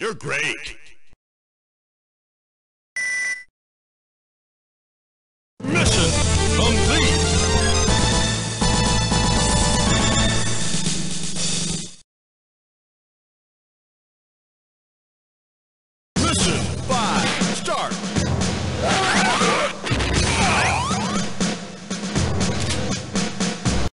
You're great.